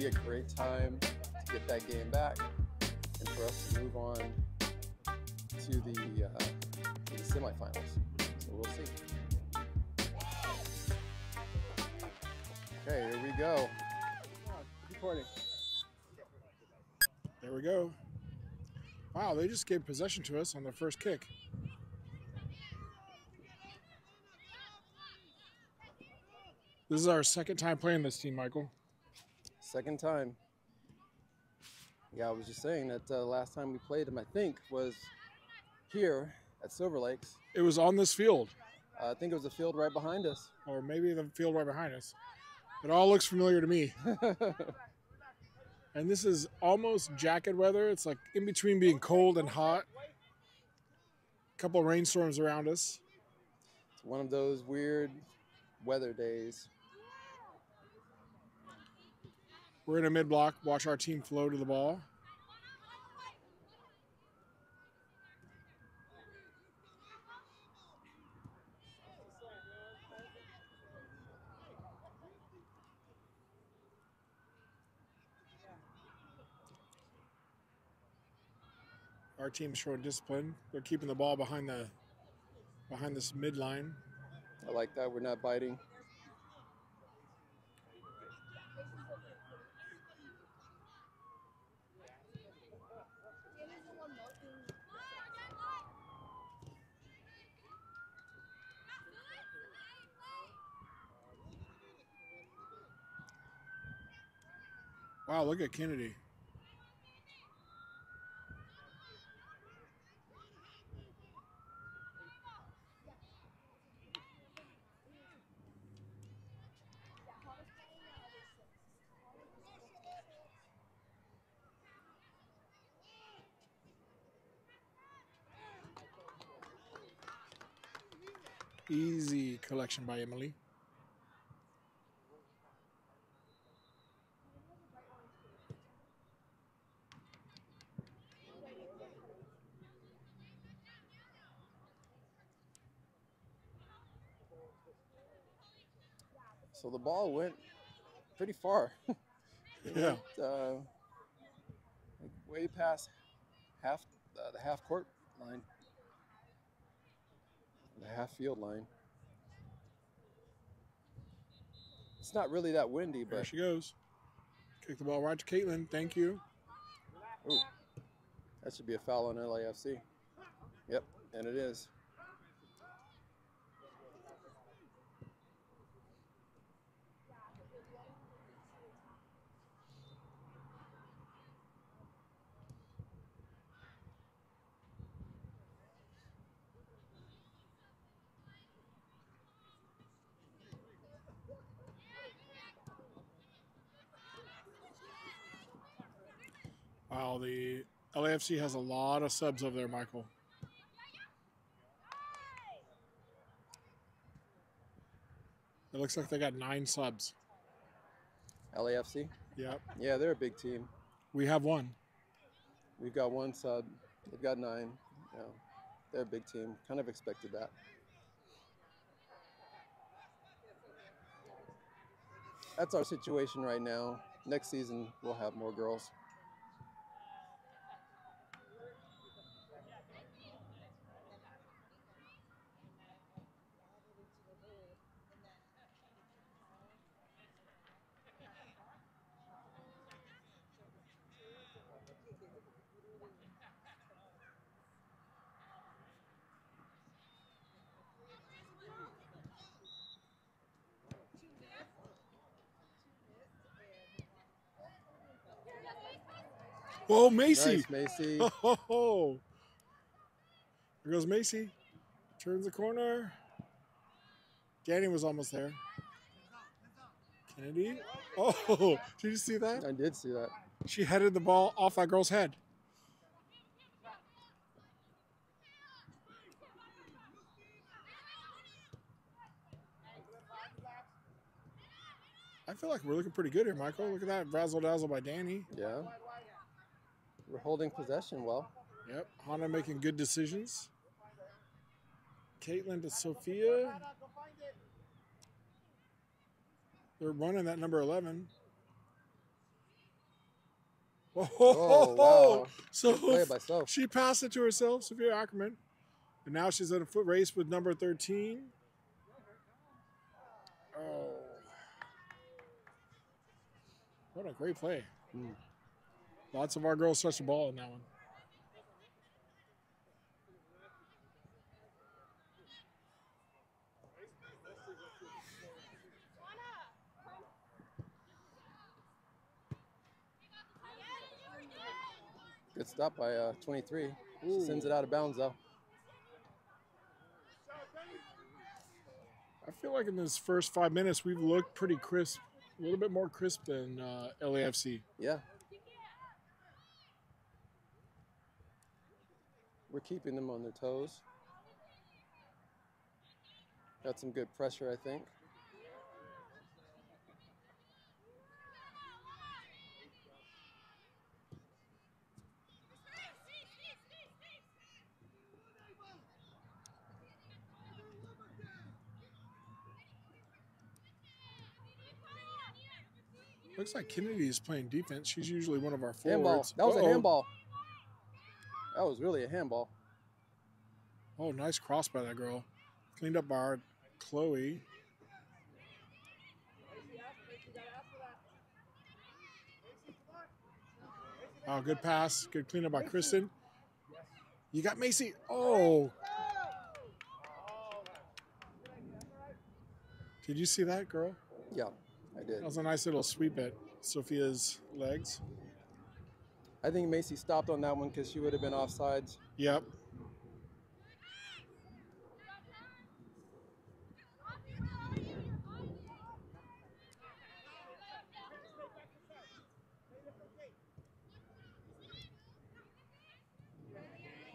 be a great time to get that game back and for us to move on to the, uh, to the semifinals. So we'll see. Okay, here we go. Recording. There we go. Wow, they just gave possession to us on their first kick. This is our second time playing this team, Michael. Second time. Yeah, I was just saying that uh, last time we played them, I think, was here at Silver Lakes. It was on this field, Uh, I think it was the field right behind us. or maybe the field right behind us. It all looks familiar to me. And this is almost jacket weather. It's like in between being cold and hot. A couple rainstorms around us. It's one of those weird weather days. We're in a mid block. Watch our team flow to the ball. Our team's showing discipline. They're keeping the ball behind the behind this midline. I like that. We're not biting. Wow, look at Kennedy. Easy collection by Emily. So the ball went pretty far. Yeah. went, uh, like way past half uh, the half court line, the half field line. It's not really that windy, but There she goes. Kick the ball right to Caitlin. Thank you. ooh, that should be a foul on LAFC. Yep, and it is. Wow, the LAFC has a lot of subs over there, Michael. It looks like they got nine subs. LAFC. Yep. Yeah, they're a big team. We have one. We've got one sub. They've got nine. Yeah, they're a big team. Kind of expected that. That's our situation right now. Next season, we'll have more girls. Whoa, Maci. Nice, Maci. Oh, ho, ho. There goes Maci. Turns the corner. Danny was almost there. Kennedy. Oh, did you see that? I did see that. She headed the ball off that girl's head. I feel like we're looking pretty good here, Michael. Look at that razzle dazzle by Danny. Yeah. We're holding possession well. Yep, Hana making good decisions. Caitlin to Sophia. They're running that number 11. Oh, Oh, wow. So Good play by Soph. she passed it to herself, Sophia Ackerman. And now she's in a foot race with number 13. Oh. What a great play. Mm. Lots of our girls touched the ball in that one. Good stop by uh, 23. She sends it out of bounds though. I feel like in this first five minutes, we've looked pretty crisp, a little bit more crisp than uh, LAFC. Yeah. We're keeping them on their toes. Got some good pressure, I think. Looks like Kennedy is playing defense. She's usually one of our Handball. forwards. That was Uh-oh. a handball. That was really a handball. Oh, nice cross by that girl. Cleaned up by our Chloe. Oh, good pass. Good cleanup by Kristen. You got Maci. Oh. Did you see that, girl? Yeah, I did. That was a nice little sweep at Sophia's legs. I think Maci stopped on that one because she would have been offsides. Yep.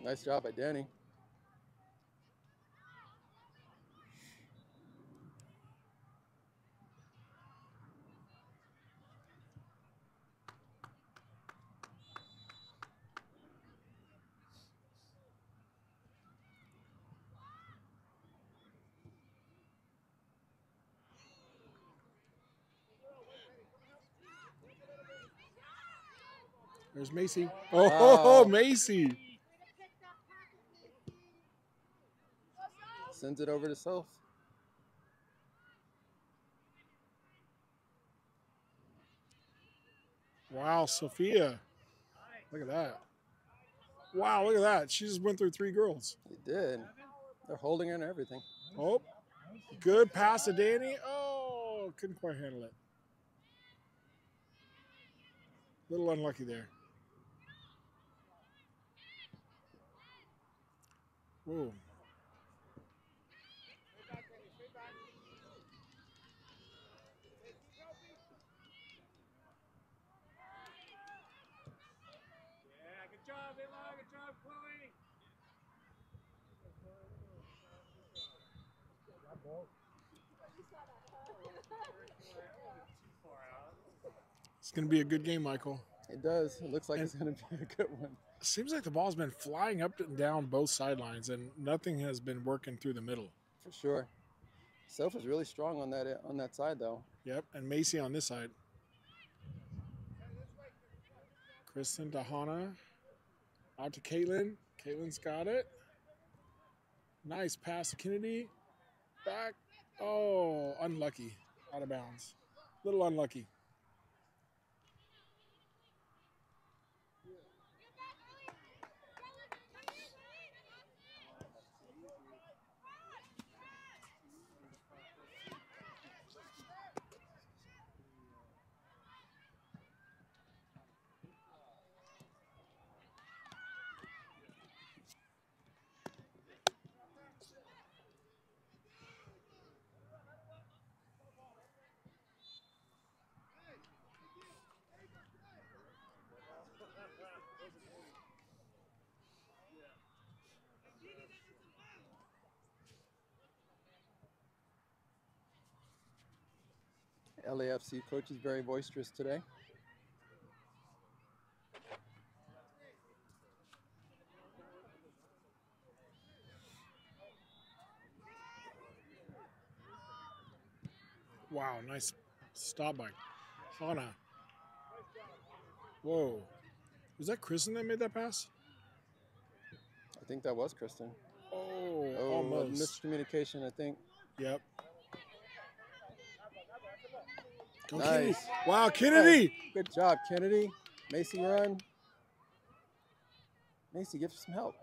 Nice job by Danny. There's Maci. Oh, Wow. Maci. Sends it over to Soph. Wow, Sophia. Look at that. Wow, look at that. She just went through three girls. He did. They're holding her and everything. Oh, good pass to Danny. Oh, couldn't quite handle it. A Little unlucky there. Whoa. Yeah, good job, Emma. Good job, Chloe. It's going to be a good game, Michael. It does. It looks like And- it's going to be a good one. Seems like the ball's been flying up and down both sidelines, and nothing has been working through the middle. For sure. Soph is really strong on that on that side though. Yep, and Maci on this side. Kristen Dahana. Out to Caitlin. Caitlin's got it. Nice pass to Kennedy. Back. Oh, unlucky. Out of bounds. Little unlucky. LAFC coach is very boisterous today. Wow, nice stop by Hana. Whoa. Was that Kristen that made that pass? I think that was Kristen. Oh, Oh, almost. miscommunication, I think. Yep. Go Nice. Kennedy. Wow, Kennedy. Good job, Kennedy. Maci run. Maci, give some help.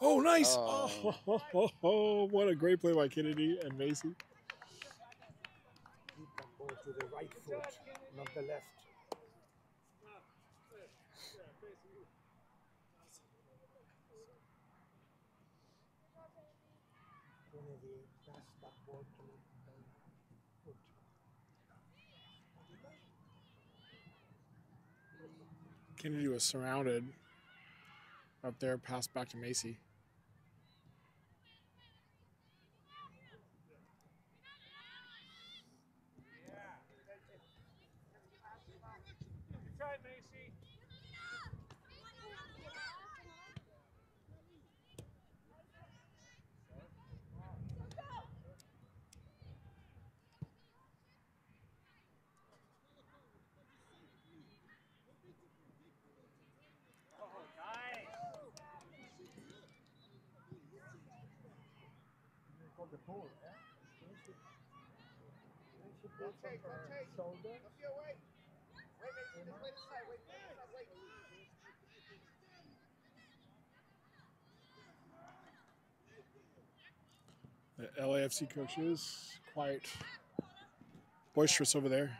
Oh, nice. Oh. Oh, what a great play by Kennedy and Maci. Keep that ball to the right foot, not the left. Kennedy, pass that ball to the foot. Kennedy was surrounded up there, passed back to Maci. Good try, Maci. Oh, nice. Got the ball, yeah? Finish it. Finish it ball from her shoulder. The LAFC coaches quite boisterous over there.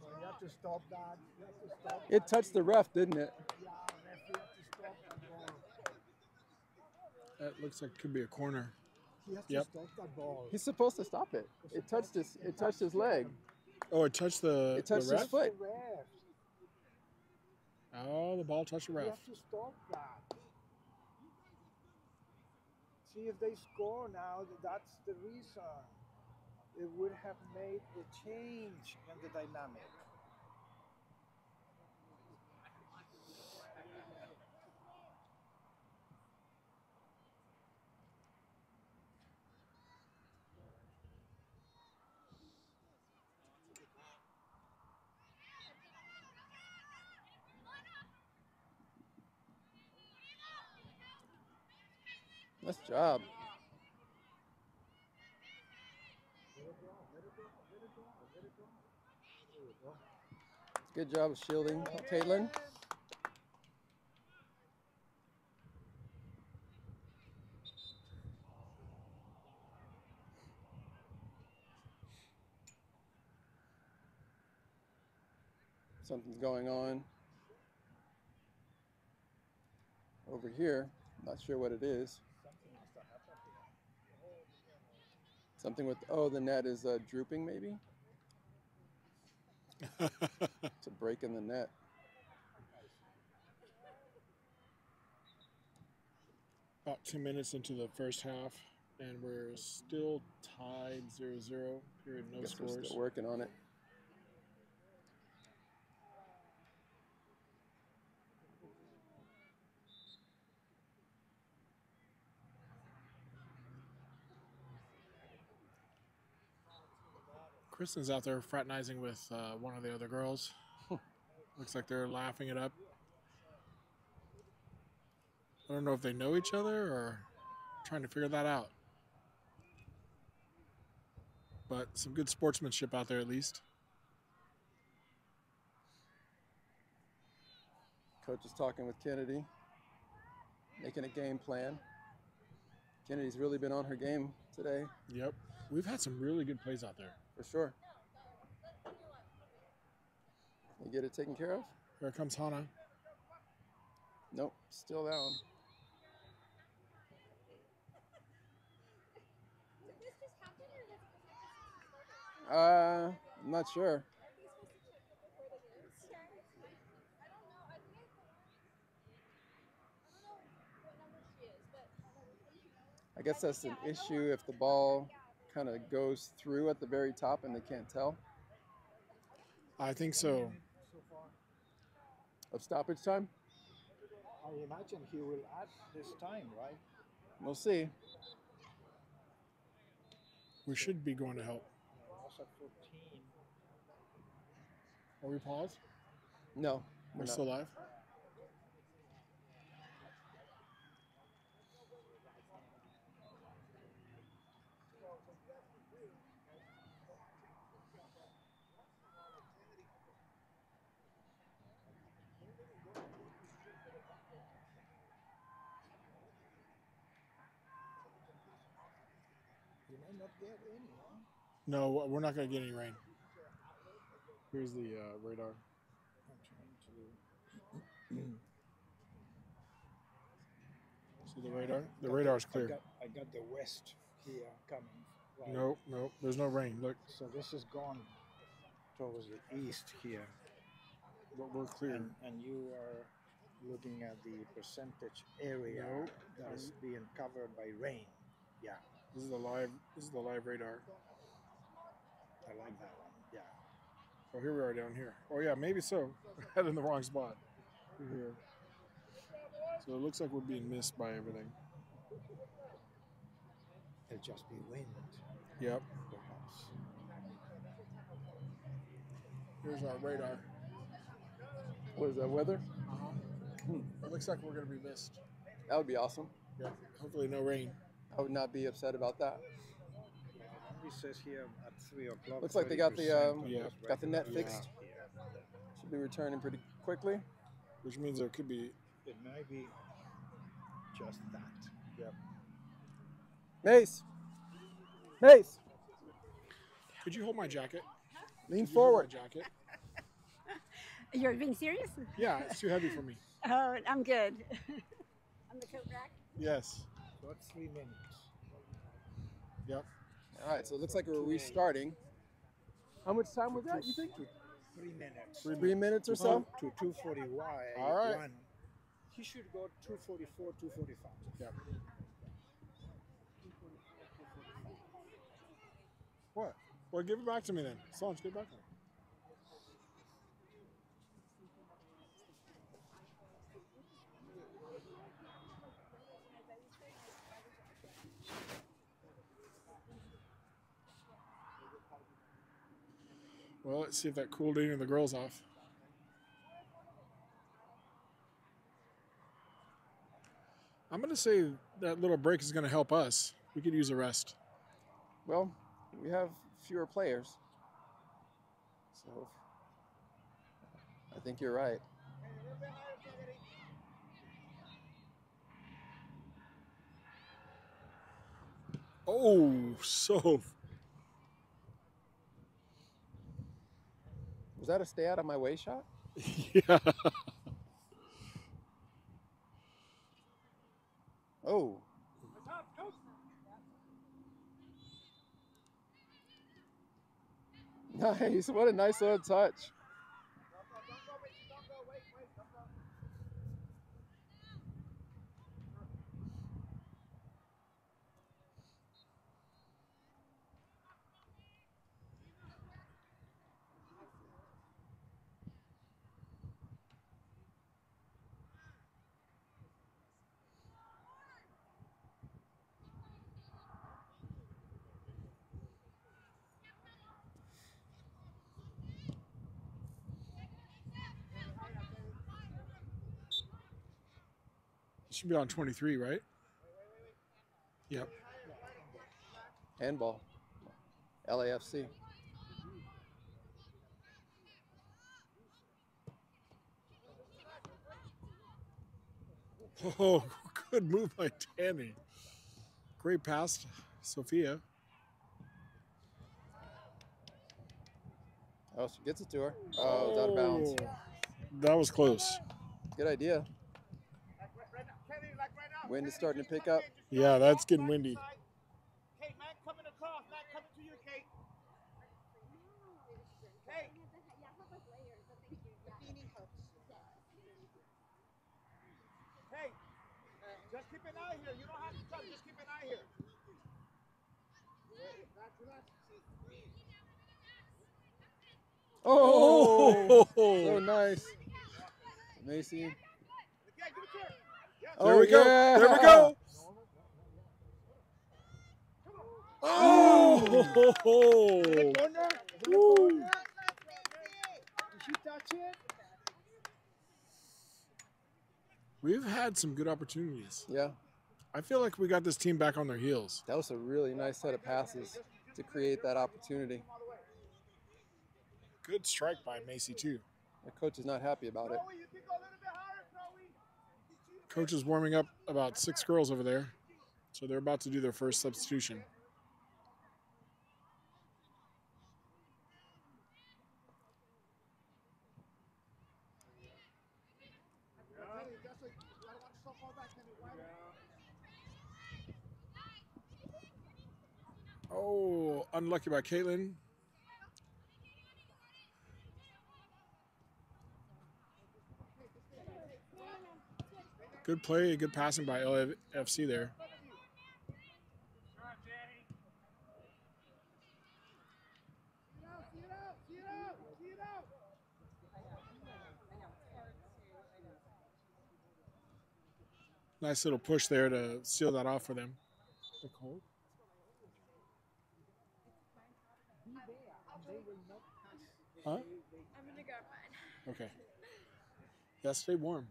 So you have to stop that. You have to stop It touched the ref, didn't it? Yeah, ref, you have to stop that ball. That looks like it could be a corner. He has Yep. to stop that ball. He's supposed to stop it. It touched his. It touched his leg. Oh, it touched the, It touched the his foot. Oh, the ball touched the You ref. have to stop that. See if they score now. That's the reason. It would have made a change in the dynamic. Nice job. Good job of shielding, Caitlin. Something's going on over here. Not sure what it is. Something with oh the net is uh, drooping maybe. It's a break in the net. About two minutes into the first half, and we're still tied 0 0. Period, no Guess we're scores. still working on it. Kristen's out there fraternizing with uh, one of the other girls. Looks like they're laughing it up. I don't know if they know each other or trying to figure that out. But some good sportsmanship out there at least. Coach is talking with Kennedy, making a game plan. Kennedy's really been on her game today, Yep. We've had some really good plays out there. For sure. You get it taken care of? Here comes Hana. Nope, still that Did this just happen or has this happened Uh, I'm not sure. before the game started? I don't know. I think I don't know. I don't know guess that's an issue if the ball kind of goes through at the very top and they can't tell I think so. So far, of stoppage time. I imagine he will add this time, right? We'll see. We should be going to help. Also at 14. Are we paused? No, We're we're still live. You might not get any, huh? No, we're not going to get any rain. Here's the uh, radar. I'm trying to. See the radar? The radar's I clear. got, I got the west here coming. Right. Nope, nope. There's no rain. Look, So this is gone towards the east here, we're- we're clear. and, and you are looking at the percentage area Nope. that is being covered by rain. Yeah, This is the live. This is the live radar. I like that one. Yeah. Oh, here we are down here. Oh yeah, maybe so. Head in the wrong spot. We're here. So it looks like we're being missed by everything. It'll just be wind, Yep. perhaps. Here's our radar. What is that weather? Uh huh. It looks like we're gonna be missed. That would be awesome. Yeah. Hopefully no rain. I would not be upset about that. It says here at three o'clock. Looks like they got the, um, Yeah. got the net fixed. here. Should be returning pretty quickly. Which means there could be. It may be just that. Mace, Mace, Could you hold my jacket? lean Could you hold my forward. jacket. You're being serious? Yeah, it's too heavy for me. Oh, I'm good. On the coat rack? Yes. So that's three minutes. Yep. All right, so it looks like we're restarting. How much time was that? You think? Three minutes. Three Three minutes or so. to 240 Y. All right. One. He should go 244, 245. Yep. What? Well, give it back to me then. Solange, give it back to me. Well, let's see if that cooled any of the girls off. I'm going to say that little break is going to help us. We could use a rest. Well, we have fewer players. So I think you're right. Oh, so Was that a stay out of my way shot? yeah. Oh, nice. What a nice little touch. Should be on 23, right? Yep. Handball. LAFC. Oh, good move by Tammy. Great pass, Sophia. Oh, she gets it to her. Oh, it's out of bounds. Oh, That was close. Good idea. Like right, right now, Kenny, like right now. Wind is starting to pick up. Yeah, that's getting windy. inside. Kate, man, coming across. Man, coming to you, Kate. Kate. Hey, just keep an eye here. You don't have to come. Just keep an eye here. Oh, Oh, so nice. Maci. There Oh, we go. yeah. There we go. Oh. It Oh, corner? It corner? Did she touch it? we've had some good opportunities. Yeah, I feel like we got this team back on their heels. that was a really nice set of passes to create that opportunity. Good strike by Maci too. The coach is not happy about it. Coach is warming up about six girls over there, so they're about to do their first substitution. Oh, unlucky by Caitlin. Good play, a good passing by LFC there. Nice little push there to seal that off for them. Huh? I'm gonna grab mine. Okay. Yeah, stay warm.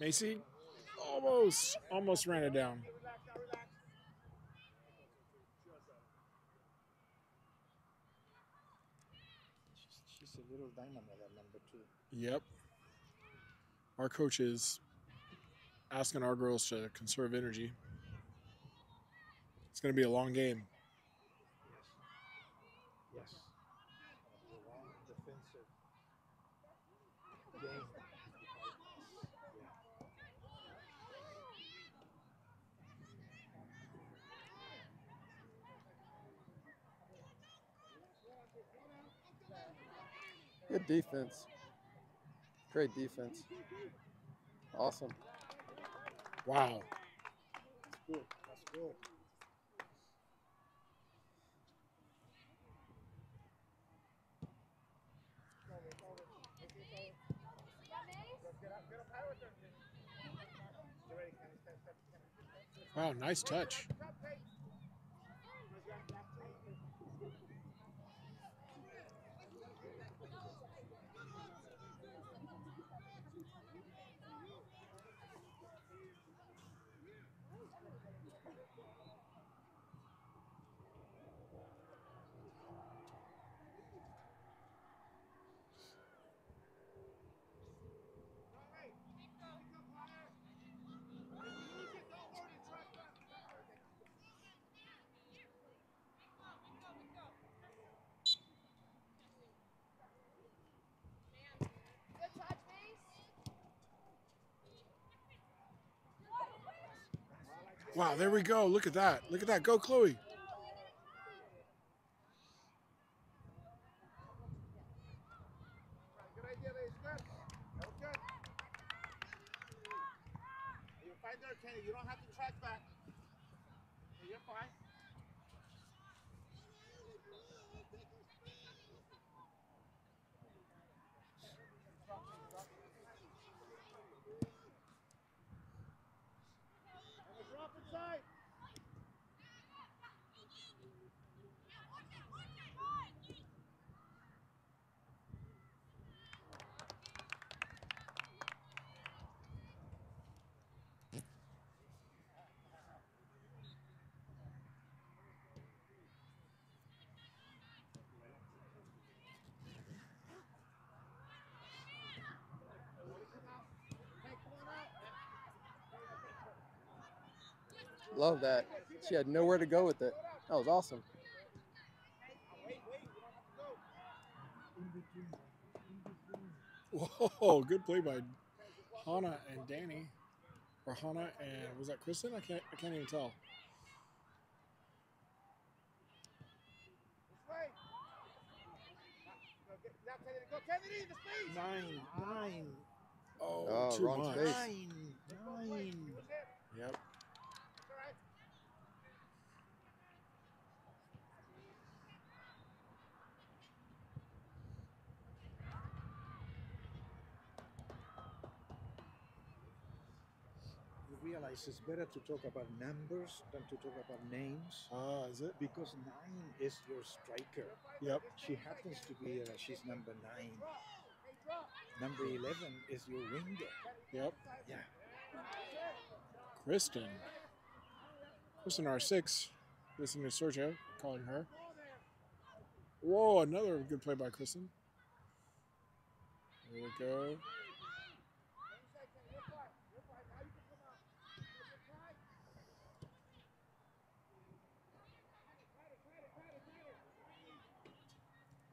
Maci almost almost ran it down. She's a little dynamo, that number two. Yep. Our coach is asking our girls to conserve energy. It's going to be a long game. Good defense. Great defense. Awesome. Wow. That's. That's. Wow, nice touch. Wow, there we go. Look at that. Look at that. Go, Chloe. Good idea, Mace. Good. That was good. You're fine there, Kenny. You don't have to track back. You're fine. Drop inside. Love that. She had nowhere to go with it. That was awesome. Whoa, good play by Hannah and Danny. Rahana and was that Kristen? I can't I can't even tell. This way. Go, get, Kennedy, the space. Nine, nine, Oh, Oh, too wrong much. space. nine, nine. Yep. Realize it's better to talk about numbers than to talk about names Ah, is it? because nine is your striker. Yep. She happens to be, uh, she's number nine. Number 11 is your winger. Yep. Yeah. Kristen. Kristen R6. Listen to Sergio calling her. Whoa, another good play by Kristen. There we go.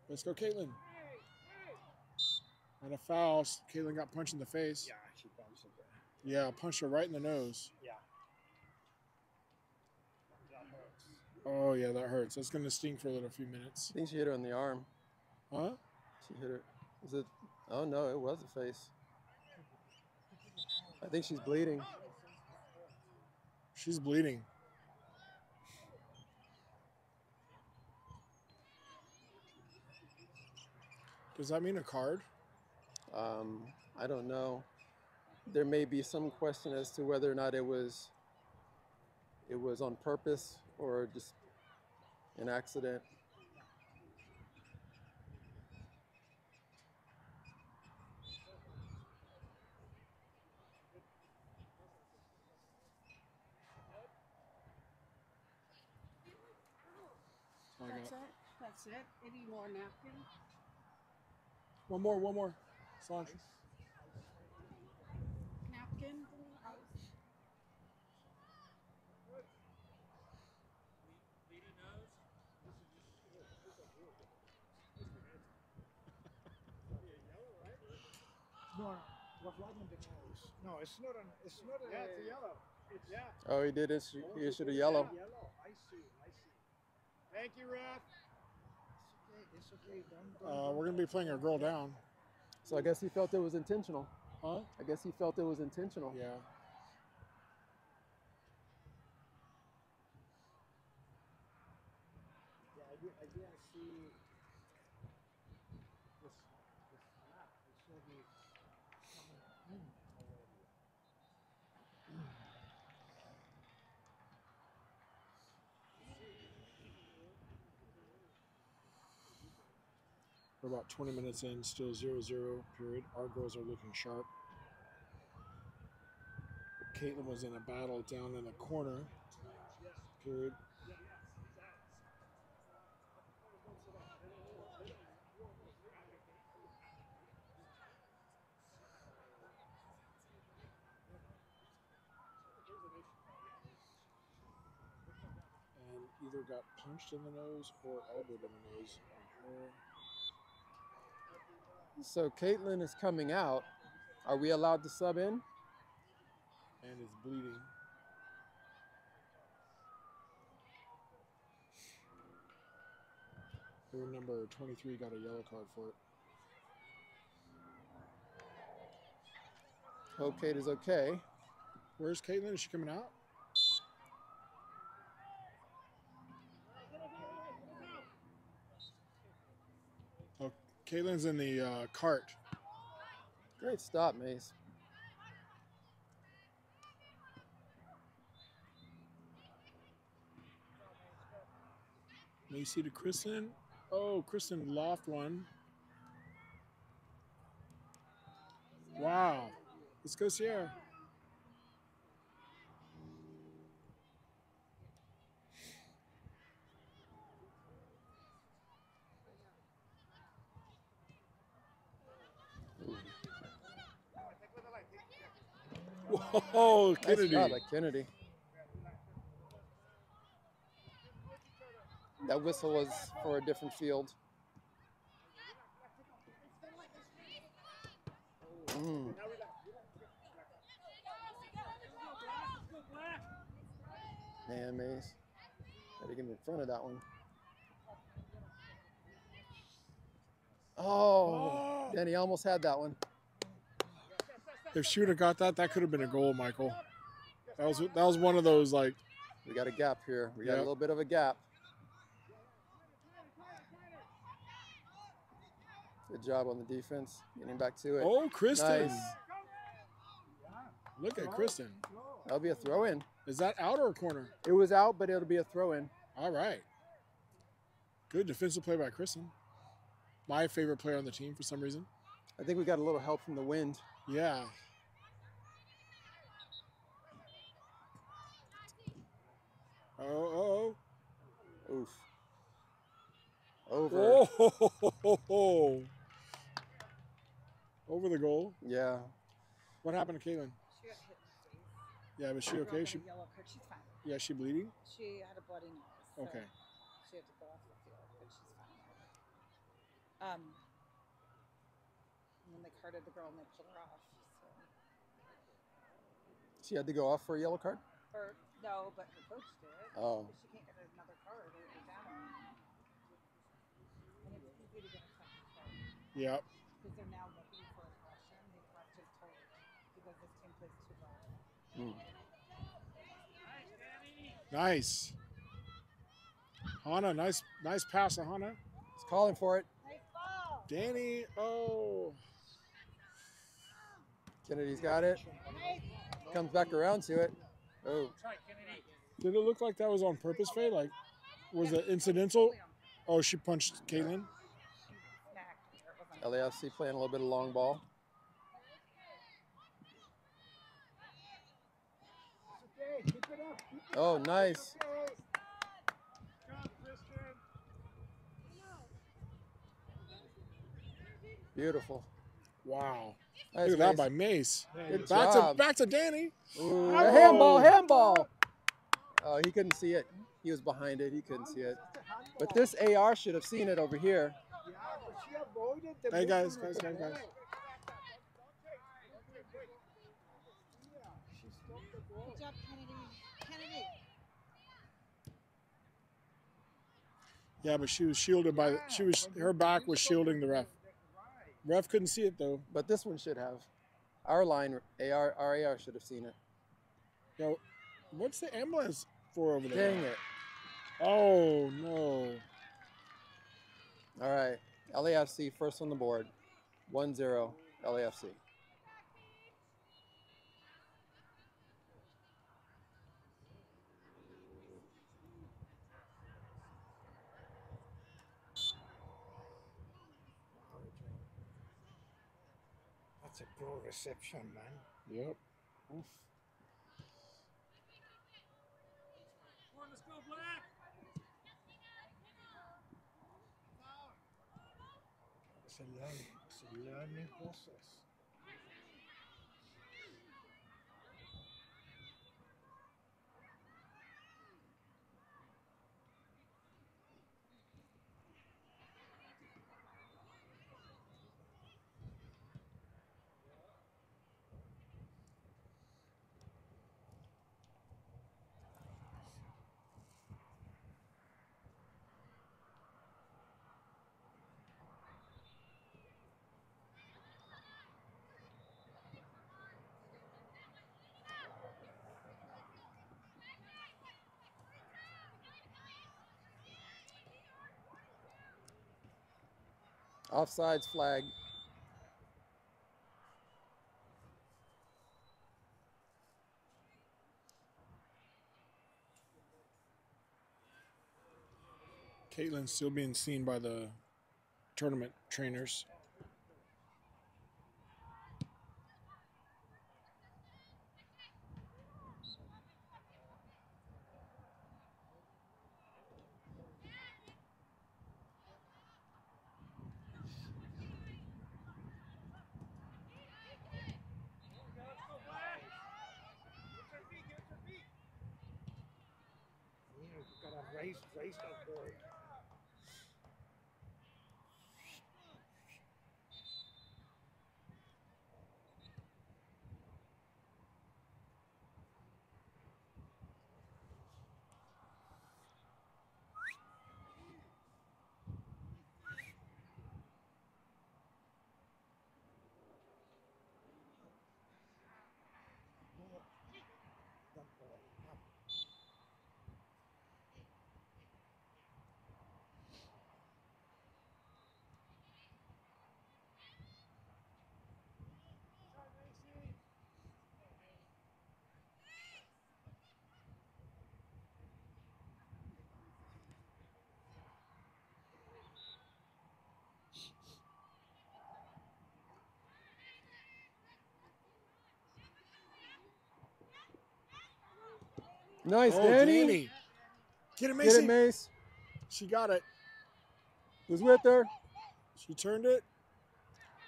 Let's go, Caitlin. And a foul. Caitlin got punched in the face. Yeah, she bounced it there. Yeah, punched her right in the nose. Yeah. That hurts. Oh yeah, that hurts. That's gonna sting for a little few minutes. I think she hit her in the arm. Huh? She hit her. Was it? Oh no, it was the face. I think she's bleeding. She's bleeding. Does that mean a card? Um, I don't know. There may be some question as to whether or not it was it was on purpose or just an accident. I it. That's it. Any more napkin? One more, one more. Solange. Napkin? No, was right in the nose. No, it's not an. It's not a. Yeah, it's a yellow. It's Yeah. Oh, he did issue, he issued a yellow. Yellow. I see. I see. Thank you, ref. It's okay. It's okay. Don't. don't Uh, don't- we're gonna be playing a girl down. So I guess he felt it was intentional. Huh? I guess he felt it was intentional. Yeah. Yeah, I, did, I didn't see this, this snap. I saw the coming in already. We're about 20 minutes in, still 0 0 period. Our girls are looking sharp. Caitlin was in a battle down in the corner. Period. And either got punched in the nose or elbowed in the nose on her. So Caitlin is coming out. Are we allowed to sub in? and it's bleeding. Her number 23 got a yellow card for it. Hope Kate is okay. Where's Caitlin? Is she coming out? Caitlin's in the uh, cart. Great stop, Mace. Maci to Kristen. Oh, Kristen loft one. Wow. Let's go Sierra. Whoa, Nice Kennedy. job by Kennedy. That whistle was for a different field. Mm. Man, Mace. Got to get in front of that one. Oh, Oh. Danny almost had that one. If she would have got that, that could have been a goal, Michael. That was that was one of those like We got a gap here. We got a little bit of a gap. Good job on the defense, getting back to it. oh Kristen. Nice. Look at Kristen. That'll be a throw in. Is that out or a corner? It was out, but it'll be a throw in. All right. Good defensive play by Kristen. My favorite player on the team for some reason. I think we got a little help from the wind. Yeah. Oh, oh, oh. Oof. Over. oh, oh. Oh, ho, ho, ho. Over the goal. Yeah. What happened to Caitlin? She got hit in the face. Yeah, but she okay? She yellow card. She's fine. yeah, she bleeding? She had a bloody nose. so Okay. She had to go off the field, but she's fine. Um, and then they carted the girl and they pulled her off. So. She had to go off for a yellow card? Or no, but her coach did. Oh. She can't get another card. It was down. And it's easy to get a second card Yep. because they're now looking for a caution. The ref just told because this team plays two balls. Mm. Nice. Hana, nice nice pass on Hana. It's calling for it. Nice ball. Danny, oh. Kennedy's got it. Comes back around to it. Oh. Did it look like that was on purpose, Faye? Like, was it incidental? Oh, she punched Caitlin. Smacked her. It wasn't LAFC playing a little bit of long ball. Okay, keep it up. Keep it Oh, nice. Beautiful. Wow. Nice, Look at that Mace. by Mace. Good Back job. to back to Danny. Ooh, Oh. handball, handball. Oh, he couldn't see it. He was behind it. He couldn't see it. But this AR should have seen it over here. Yeah, but she Hey, guys, guys, guys, guys. Yeah, she stopped the ball. Good job, Kennedy. Kennedy. Yeah, but she was shielded by. She was her back was shielding the ref. Ref couldn't see it though. But this one should have. Our line, AR, our AR should have seen it. Yo, what's the ambulance for over there? Dang it. Oh no. All right. LAFC first on the board. 1 0 LAFC. That's a pro reception, man. Yep. It's a learning, it's a learning process. Offsides flag. Caitlin's still being seen by the tournament trainers. Nice, oh, Danny. Danny. Get it, Get Maci. it, Mace. She got it. Who's with her? She turned it.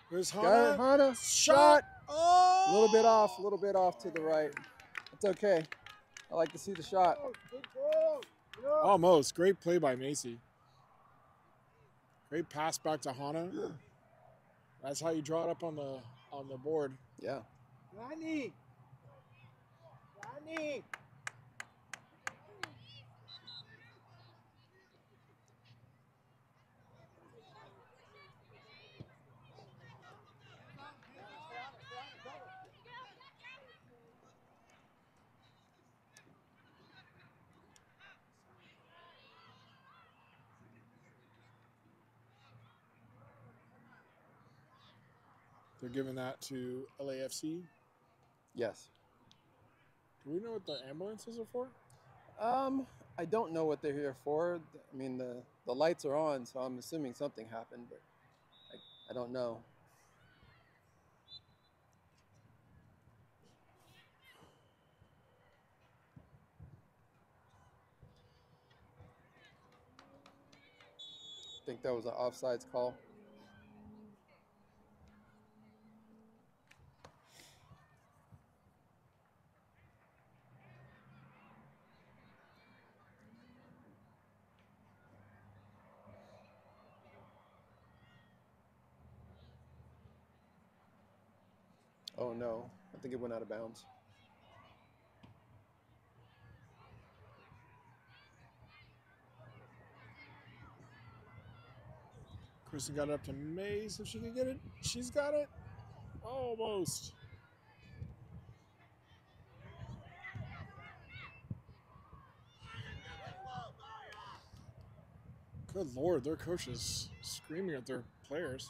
There's Got it, Hana. Hana. Shot. Oh! A little bit off, a little bit off to the right. It's okay. I like to see the shot. Good goal. Look. Almost. Great play by Maci. Great pass back to Hana. That's how you draw it up on the on the board. Yeah. Danny. Danny. They're giving that to LAFC. Yes. Do we know what the ambulances are for? Um, I don't know what they're here for. I mean, the, the lights are on, so I'm assuming something happened, but I, I don't know. I think that was an offsides call. Oh no, I think it went out of bounds. Kristen got it up to Mace if she can get it. She's got it. Almost. Good lord, their coach is screaming at their players.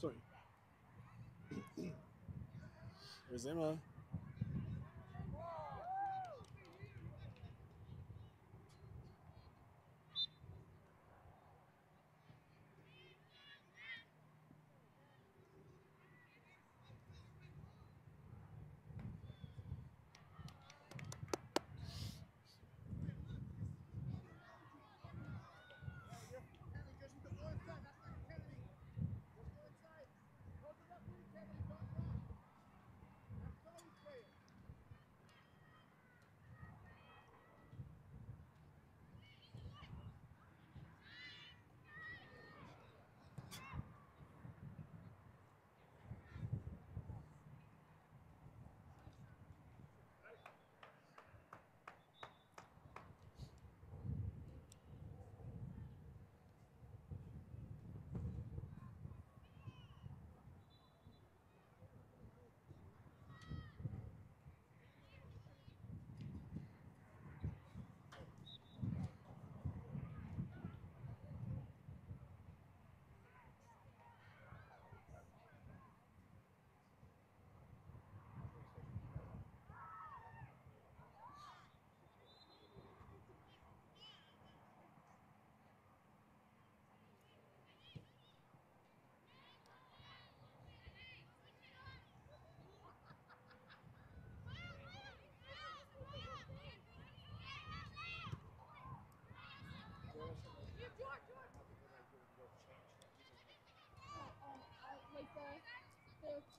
Sorry. There's Emma.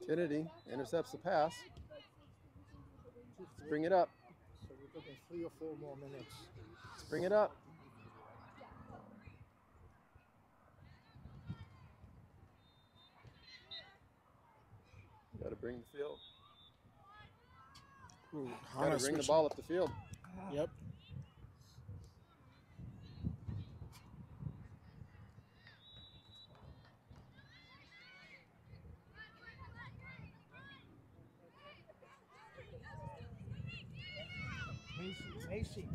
Kennedy intercepts the pass. Let's bring it up. So we're talking three or four more minutes. Let's bring it up. Got to bring the field. Ooh, Got to bring the ball up the field. Yep.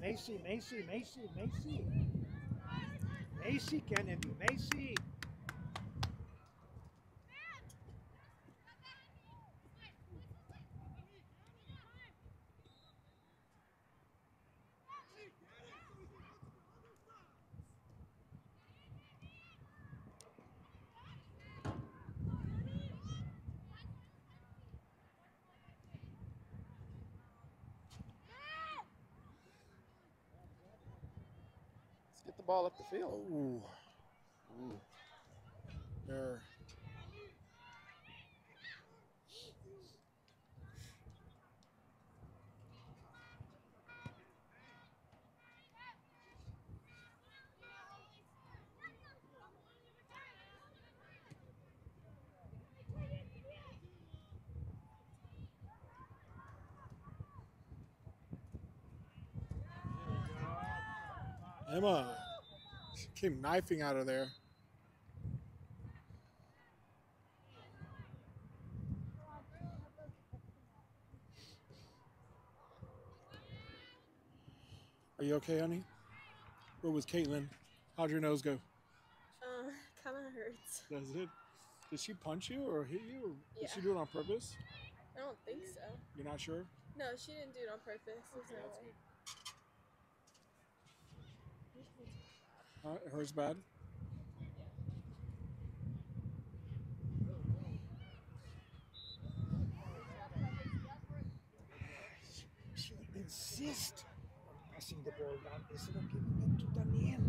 Maci, Maci, Maci, Maci, Maci. Kennedy, Maci. Ball up the field. Ooh, Ooh. there. Emma came knifing out of there. Are you okay, honey? Where was Caitlin? How'd your nose go? Uh, kind of hurts. Does it? Did she punch you or hit you? Or did she do it on purpose? I don't think so. You're not sure? No, she didn't do it on purpose. There's Okay, no way. Uh, hurts bad. She insists on passing the ball down instead of giving it to Daniel.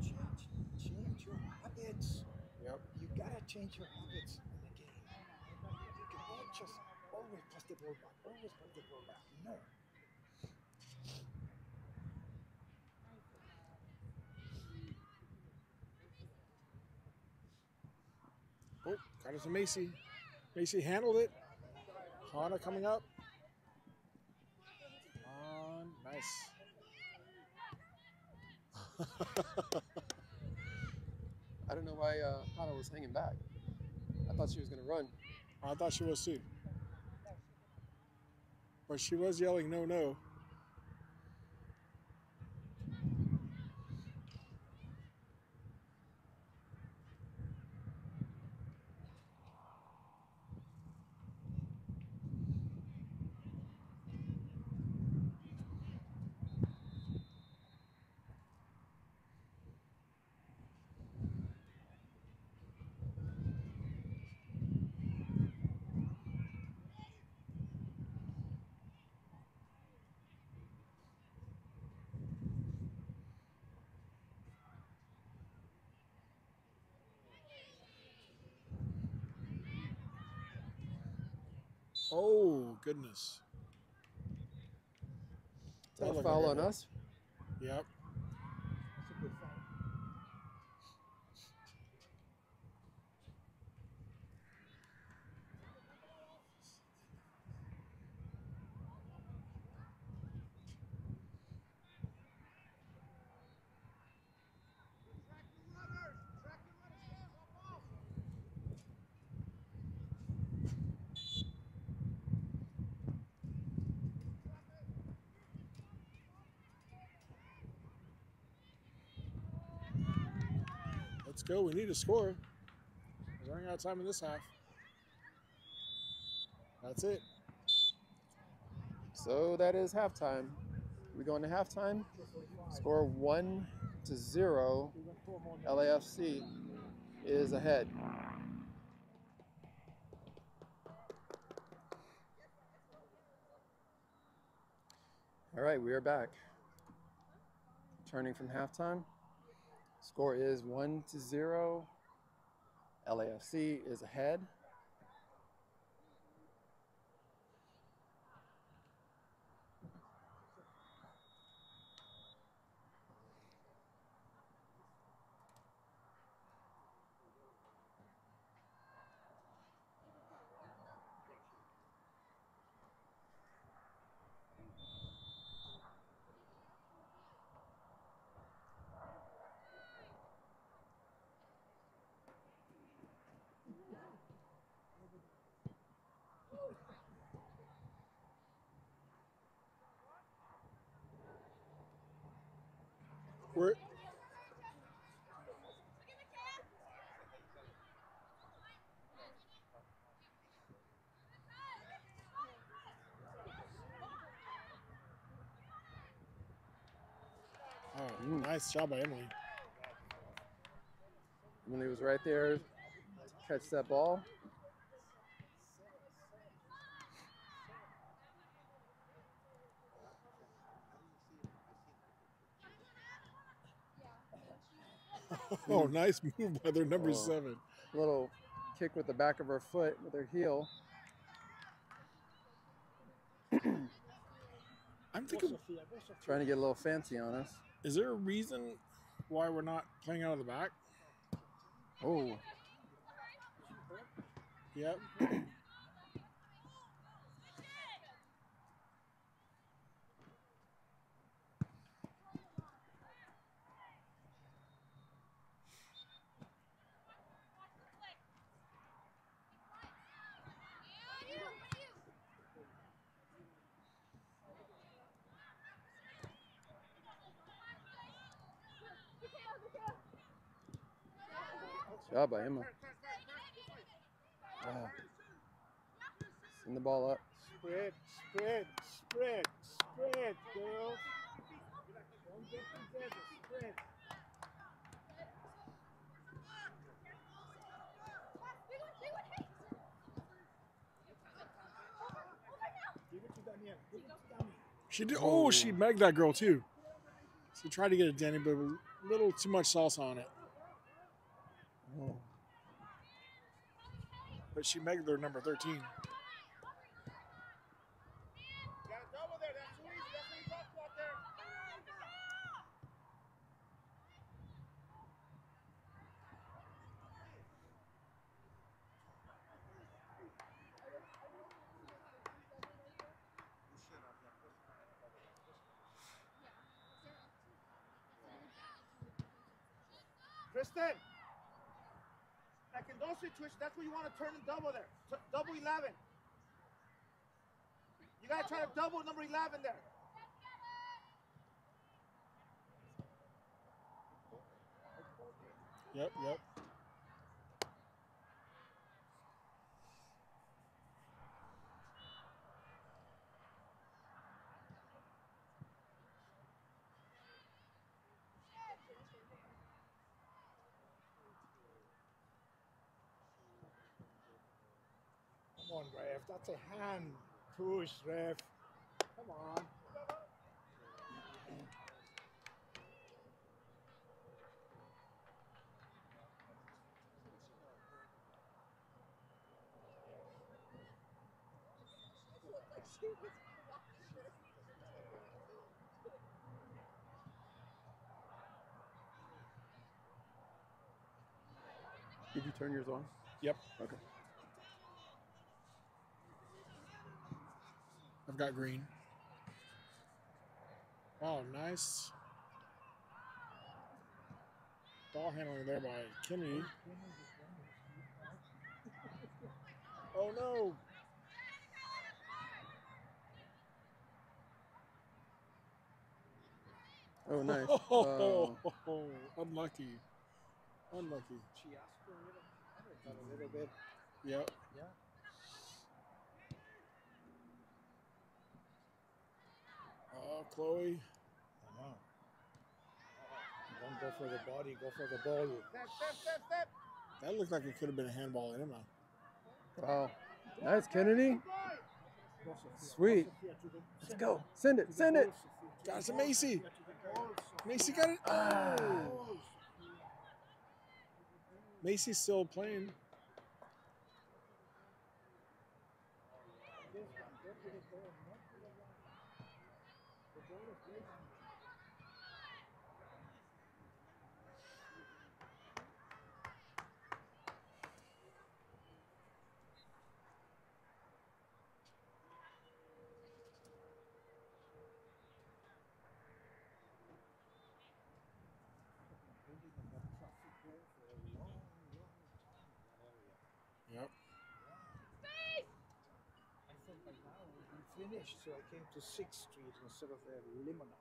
Change, change your habits. Yep. You gotta change your habits in the game. You cannot just always pass the ball back, always pass the ball back. No. Got us a Maci. Maci handled it. Hana coming up. On, nice. I don't know why uh, Hana was hanging back. I thought she was going to run. I thought she was too. But she was yelling no no. Oh goodness. Is that That a foul on us? Yep. Go. We need to score. We're running out of time in this half. That's it. So that is halftime. We go into halftime. Score one to zero. LAFC is ahead. All right, we are back. Turning from halftime. Score is one to zero. LAFC is ahead. We're Oh, nice job by Emily. Emily was right there to catch that ball. Oh, nice move by their number Oh. seven. Little kick with the back of her foot with her heel. I'm thinking, Sofia. Trying to get a little fancy on us. is there a reason why we're not playing out of the back? Oh, Yep. job by Emma. Ah. Send the ball up. Spread, spread, spread, spread, girls. Don't get together, spread. Give it to Daniel. Give it to Daniel. She did. Oh, she megged that girl too. She tried to get a Danny, but a little too much sauce on it. Oh. But she made their number 13. Got in those situations, that's where you want to turn and double there. T- double 11. You gotta try to double number 11 there. Yep, yep. On, ref. That's a hand push, ref. Come on. Did you turn yours on? Yep. Okay. I've got green. Oh, nice. Ball handling there by Kennedy. Oh no. Oh, nice. Oh, Oh. unlucky. Unlucky. She asked for a little, a little bit. Yep. Yeah. Oh, Chloe. I know. Don't go for the body, go for the ball. Step, step, step, step. That looked like it could have been a handball in Emma. Wow. Nice, Kennedy. Sweet. Go, Sophia, to the Let's go. Send it. Send it. Sophia, to Got the it to Maci. Sophia, to the goal, Sophia. Maci got it. Oh. Maci's still playing. This one, go to the goal, not to the line. The goal is Maci. Building on that traffic there for a long, long time in that area. Yep. I thought by now it finished, so I came to Sixth Street instead of the Limonade.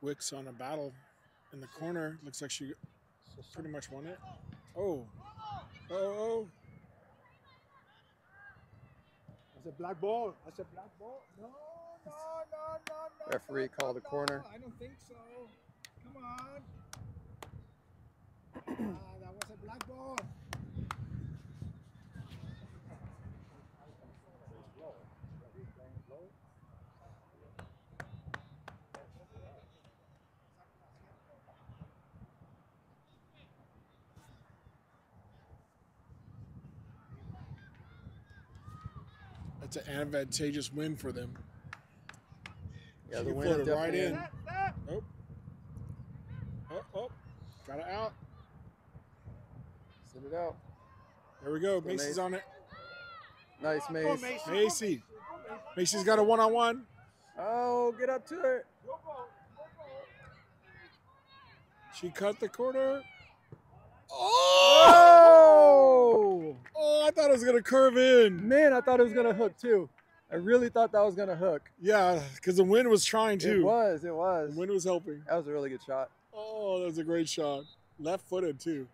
Wicks on a battle in the corner. Looks like she pretty much won it. Oh. Oh, oh. That's a black ball. That's a black ball. No, no, no, no, no. Referee no, called no, a corner. I don't think so. Come on. Ah, that was a black ball. That's an advantageous win for them. Yeah, She the win floated right definitely in. Step, step. Nope. Oh, oh. Got it out. Send it out. There we go. Go Maci's Mace. on it. Nice, Go, Mace. Maci. Maci. Maci's got a one on one. Oh, get up to it. Go ball. Go ball. She cut the corner. Oh! Oh, I thought it was going to curve in. Man, I thought it was gonna hook too. I really thought that was gonna hook. Yeah, because the wind was trying to. It was. It was. The wind was helping. That was a really good shot. Oh, that was a great shot. Left footed too.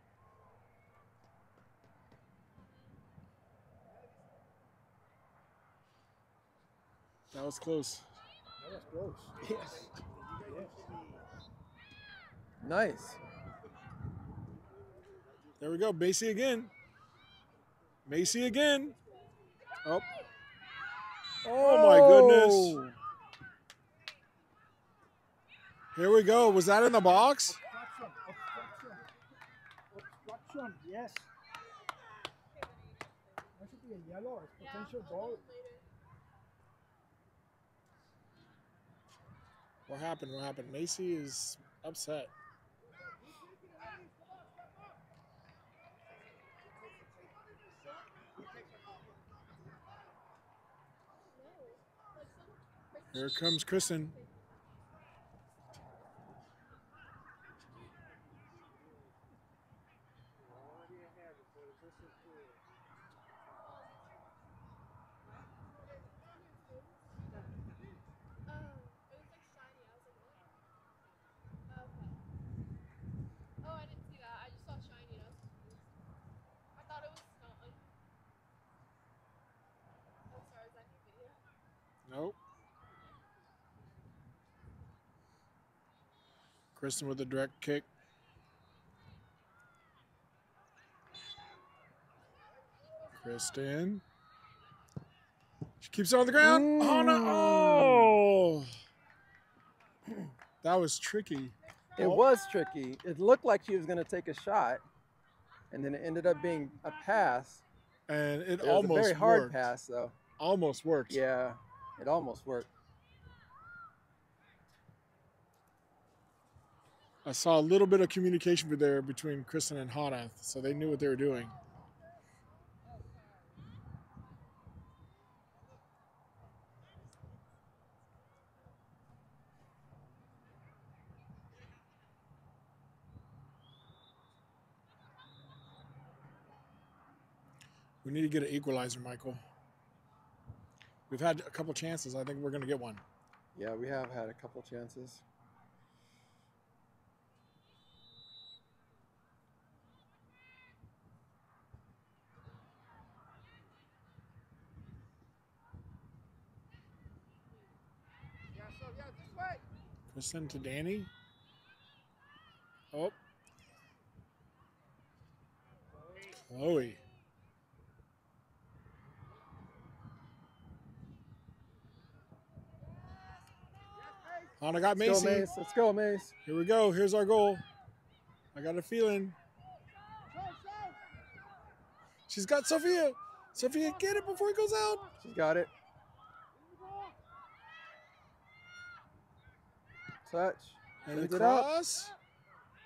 That was close. That was close. Yes. Yes. Nice. There we go. Maci again. Maci again. Oh. Oh my oh. goodness. Here we go. Was that in the box? Yes. That should be a yellow. Potential goal. What happened? What happened? Maci is upset. Here comes Kristen. Oh, it was like shiny. I was like, what? Okay. Oh, I didn't see that. I just saw shiny. and I was confused. I thought it was snowing. Oh, sorry. Is that your video? Nope. Kristen with a direct kick. Kristen. She keeps it on the ground. Oh no! Oh, that was tricky. It Oh, was tricky. It looked like she was gonna take a shot, and then it ended up being a pass. and it It was almost a very hard worked. pass, though. Almost worked. Yeah, it almost worked. I saw a little bit of communication there between Kristen and Hana, so they knew what they were doing. We need to get an equalizer, Michael. We've had a couple chances. I think we're going to get one. Yeah, we have had a couple chances. Yeah, so yeah, this way. Kristen to Danny. Oh. Chloe. Hana got Let's Maci. go, Mace. Let's go, Mace. Here we go. Here's our goal. I got a feeling. She's got Sophia. Sophia, get it before it goes out. She's got it. Touch. And it cross.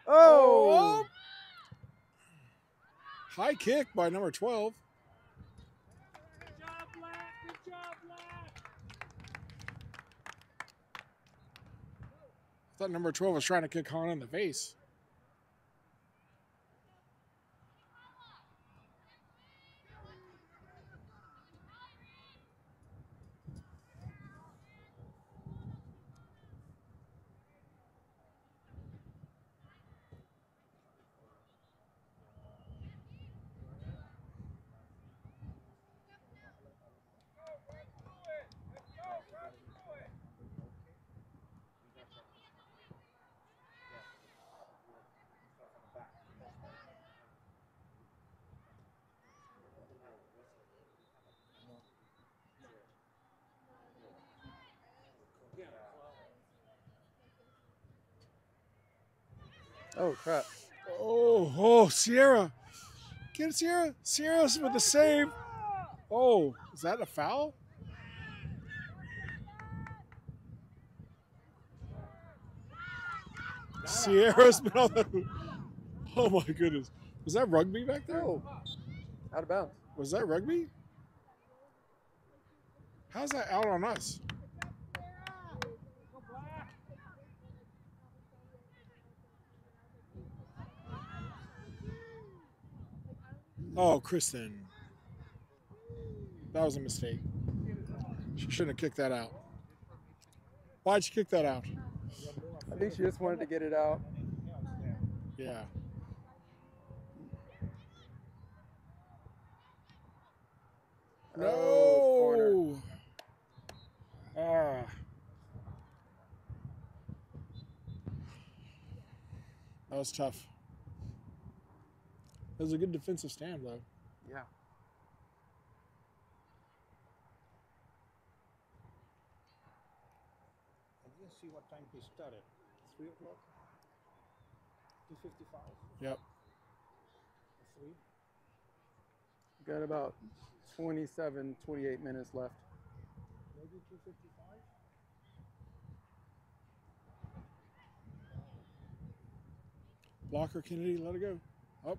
Oh! oh! High kick by number 12. I thought number 12 was trying to kick Hana in the face. Oh crap! Oh, oh, Sierra. Get it, Sierra. Sierra's with the save. Oh, is that a foul? Sierra's been on the. Oh my goodness. Was that rugby back there? Oh, out of bounds. Was that rugby? How's that out on us? Oh, Kristen. That was a mistake. She shouldn't have kicked that out. Why'd you kick that out? I think she just wanted to get it out. Yeah. Oh. No. Ah. That was tough. That was a good defensive stand, though. Yeah. I didn't see what time he started. Three o'clock. Two fifty-five. Yep. Three. Got about 27, 28 minutes left. Maybe two fifty-five. Blocker Kennedy, let it go. Up.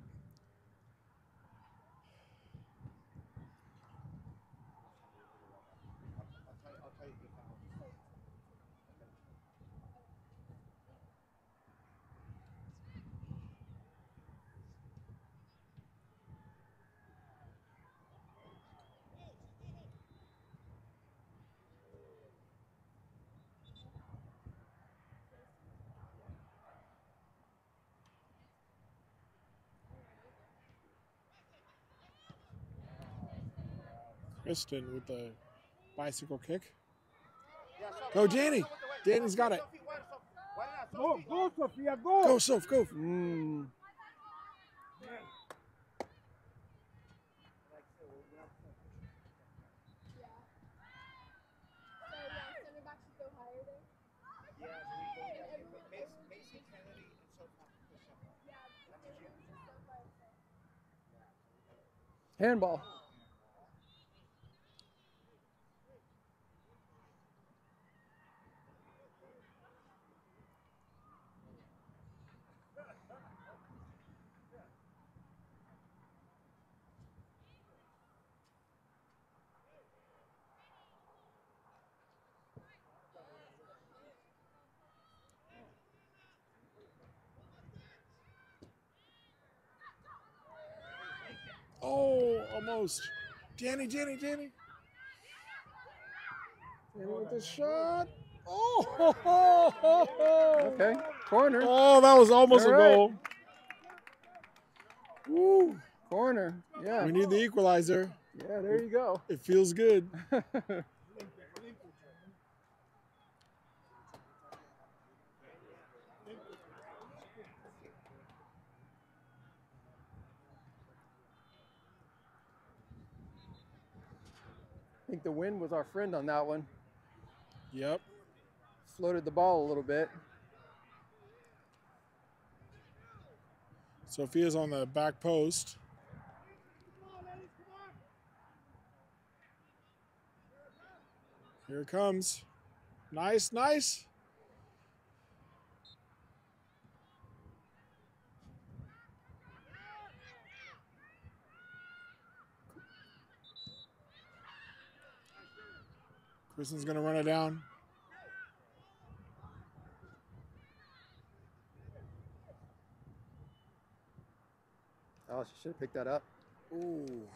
Kristen with the bicycle kick. Go, Danny. Danny. Sophie, wait, Danny's Sophie, got it. Sophie, wait, Sophie. Why not, Go, Sophie? go, Sofia, go. Go, Soph, go. Mm. Yeah. So yeah, center back should go higher there. Yeah, so we go, And everyone- Maci, everyone- Maci Kennedy and Sophie have to push up. Yeah, everyone's just so by themselves. Handball. Oh, almost. Danny, Danny, Danny. Danny with the shot. Oh, ho, ho, ho. Okay. Corner. Oh, that was almost All a right. goal. Woo. Corner. Yeah. We need the equalizer. Yeah, there you go. It feels good. I think the wind was our friend on that one. Yep. Floated the ball a little bit. Sophia's on the back post. Here it comes. Nice, nice. Kristen's going to run it down. Oh, she should have picked that up. Ooh.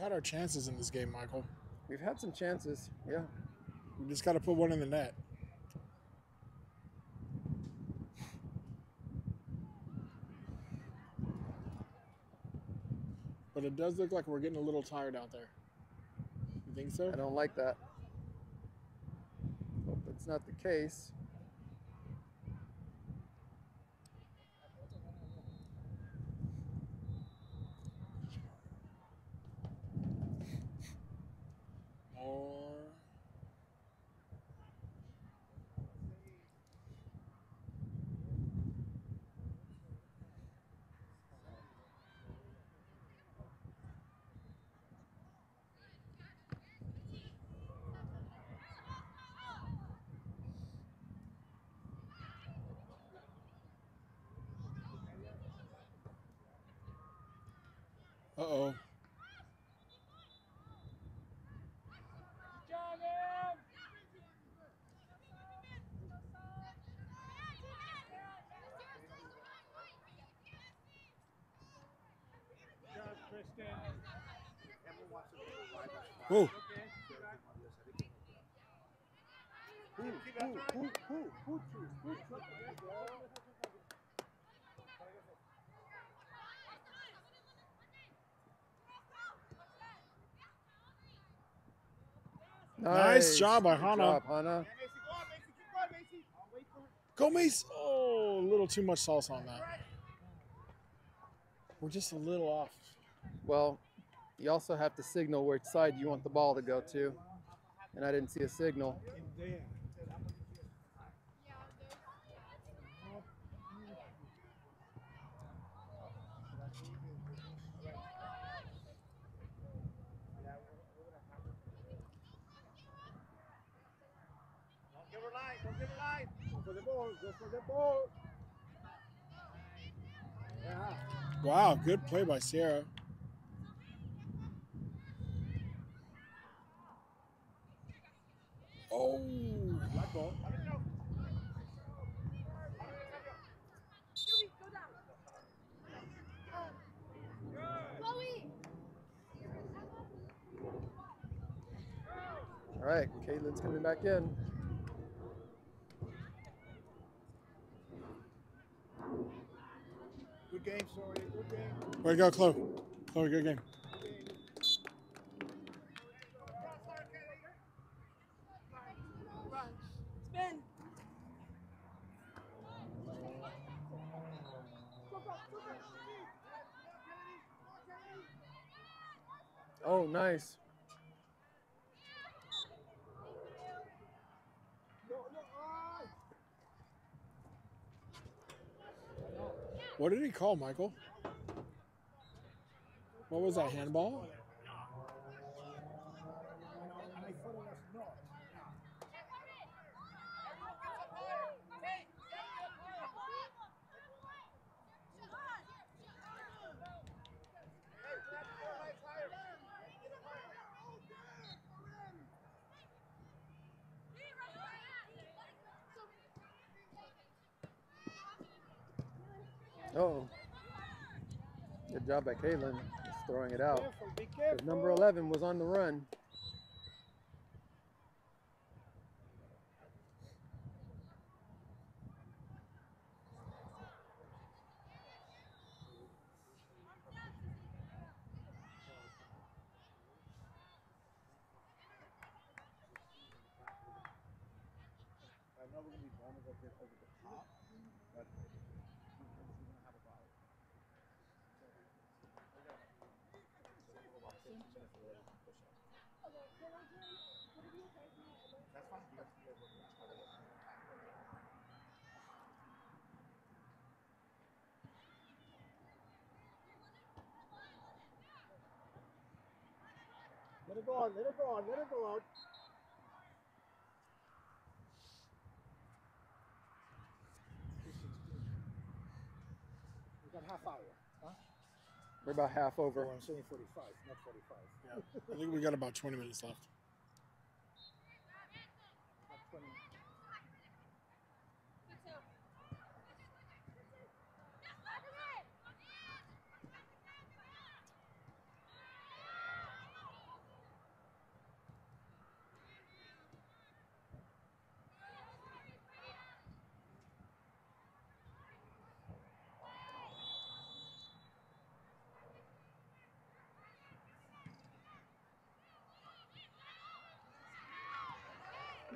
Had our chances in this game, Michael. We've had some chances. Yeah. We just got to put one in the net. But it does look like we're getting a little tired out there. You think so? I don't like that. Hope that's not the case. Nice job by Good Hana. job, Hana. Go Maci, keep going, Maci. I'll wait for it. Go, Mace. Oh, a little too much sauce on that. We're just a little off. Well, you also have to signal which side you want the ball to go to. And I didn't see a signal. In there. Yeah, those. Don't give her line, don't give her line. Go for the ball. Go for the ball. Yeah. Wow, good play by Sierra. Oh. All right, Caitlin's coming back in. Good game, sorry. Good game. Way to go, Chloe. Chloe, good game. Spin! Oh, nice. What did he call, Michael? What was that, handball? Not. Oh. Good job by Caitlin. Throwing it out. Number 11 was on the run. I know we're gonna be going over the over the top, but he's gonna have a foul. That's fine. You guys- you guys work on it. Let it go on. Let it go on. Let it go out. We got half hour. Huh? We're about half over. Oh, I'm saying 45, not 45. Yeah. I think we got about 20 minutes left.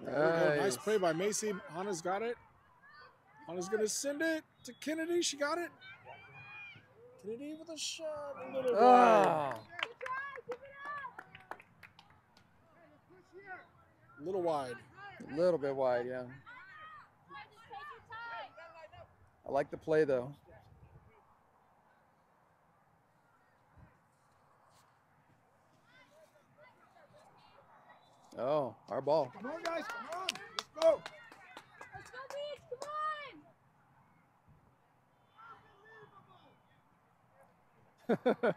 Nice Nice. play by Maci. Hana's got it. Hana's gonna send it to Kennedy. She got it. Kennedy with a shot. A little wide. Ah, A little wide. a little bit wide, yeah. I like the play though. Oh, our ball. Come on, guys, come on, let's go. Let's go, Beach! Come on!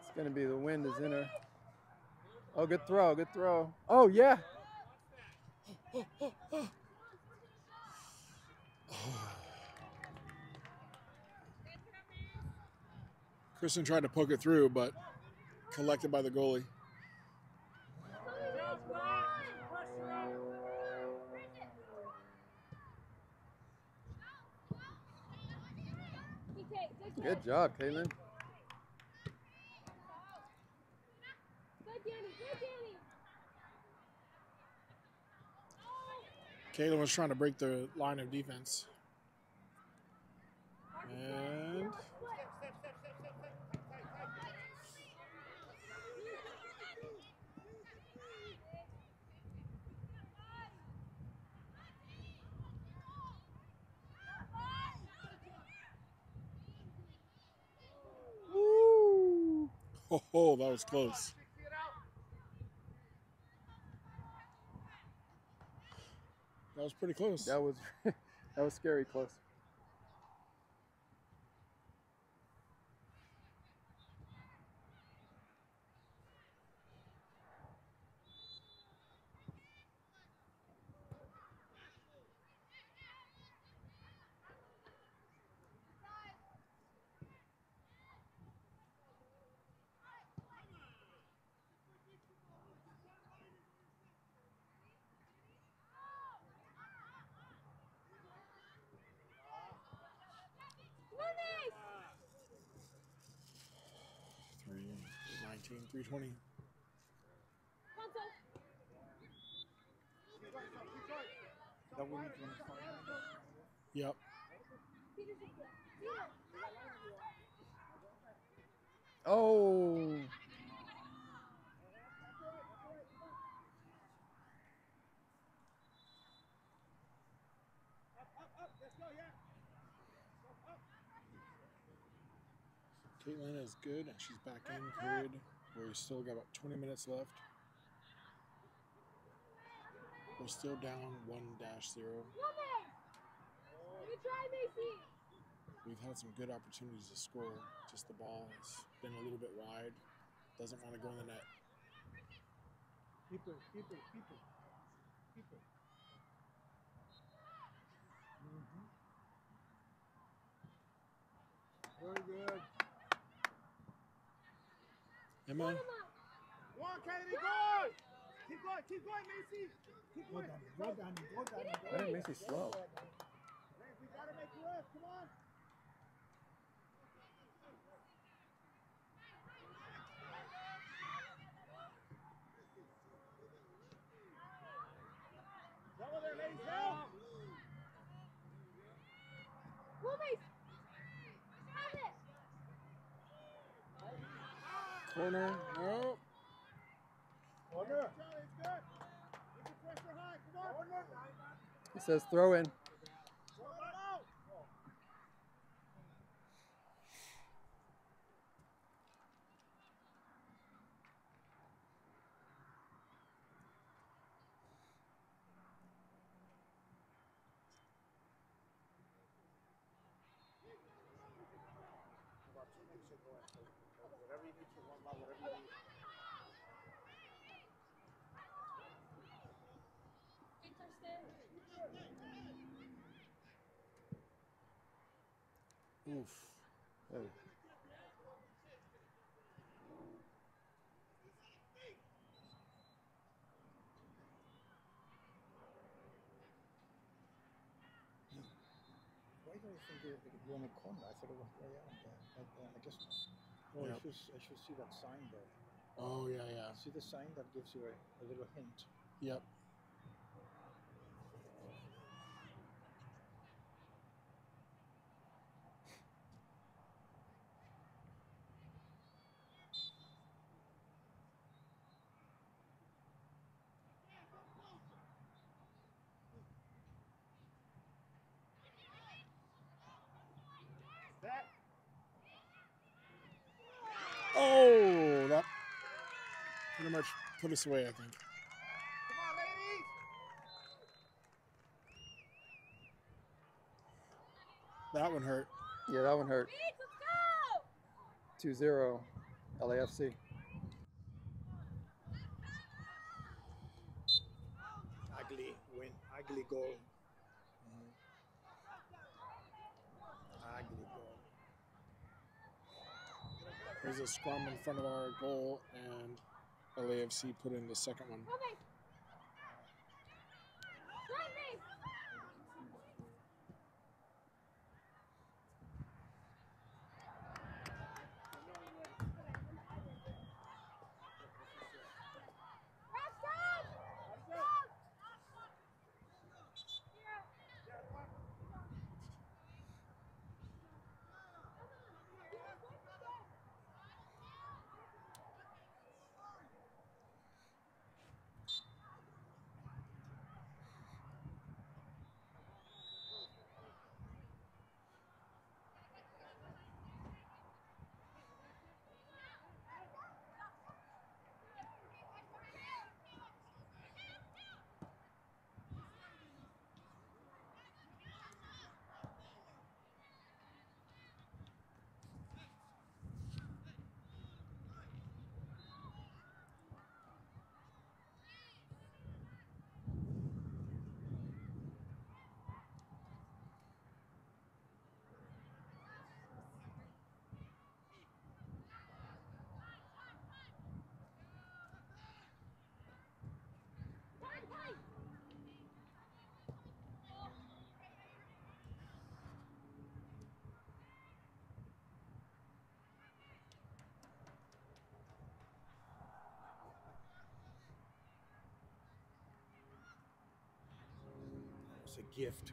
It's gonna be the wind is in her. Oh, good throw, good throw. Oh yeah. Kristen tried to poke it through, but collected by the goalie. Good job, Caitlin. Good, Danny. Good, Danny. Caitlin was trying to break the line of defense. And Oh, that was close. That was pretty close. That was that was scary close. 20. Yep. Oh. Caitlin is good, and she's back in. Good. We're still got about 20 minutes left. We're still down one dash zero. Good try, Maci. We've had some good opportunities to score. Just the ball has been a little bit wide. Doesn't want to go in the net. Keep it, keep it, keep it. Keep it. Mhm. Very good. Emma, Come on, Kennedy, go! Keep going, keep going, Maci. Keep Go, going. Danny, go, Danny, go, Danny, go. Why did Maci slow? We gotta make a rest. Come on. Double there, ladies. Help! Go, Maci. Have it. corner. No. Corner. Charlie, it's good. Keep the pressure high. Come on. Corner. He says throw in. Why do you think they're going to corner? I thought it was way out there. But, uh, I guess Oh, Yep. I, should, I should see that sign there. Oh yeah, yeah. See the sign that gives you a, a little hint. Yep. Set. Oh, that pretty much put us away, I think. Come on, ladies. That one hurt. Yeah, that one hurt. 2 0 LAFC. Ugly win. Ugly goal. Ugly goal. There's a scrum in front of our goal, and LAFC put in the second one. Okay. It's a gift.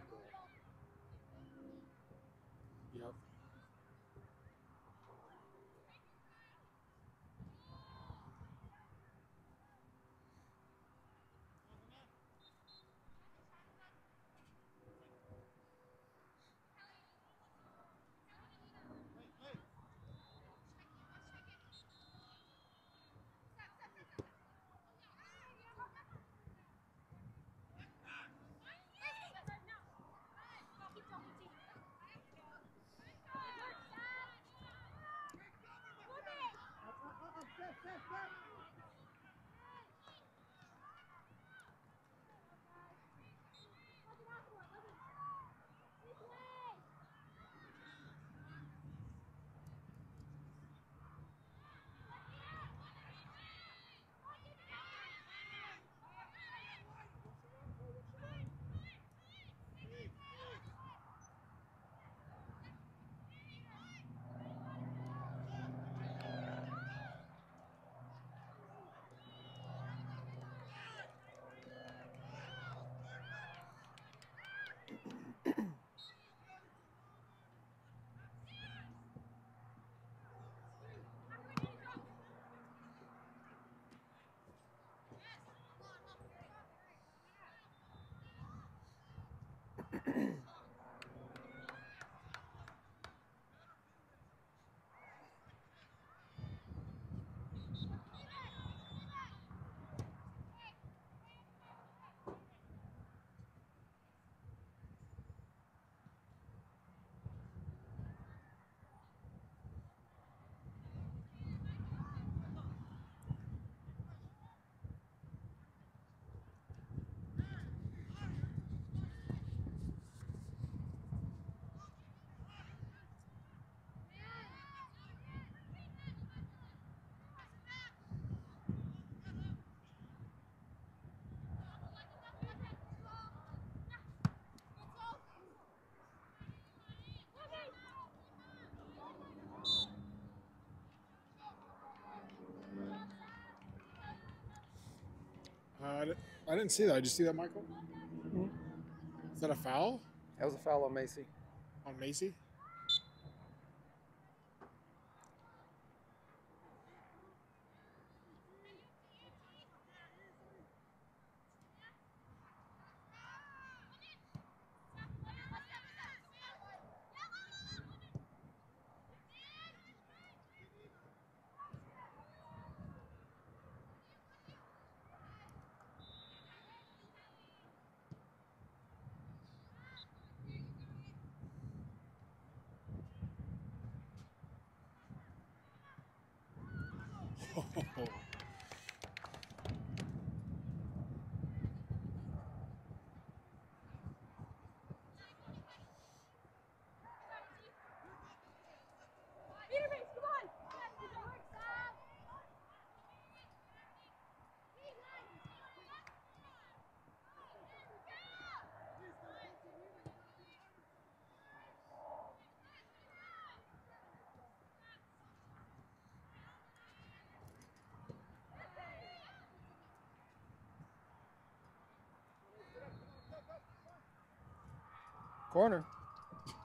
I, I didn't see that. Did you see that, Michael? Mhm. Is that a foul That was a foul on Maci. on Maci? ほほほ。Corner. Let's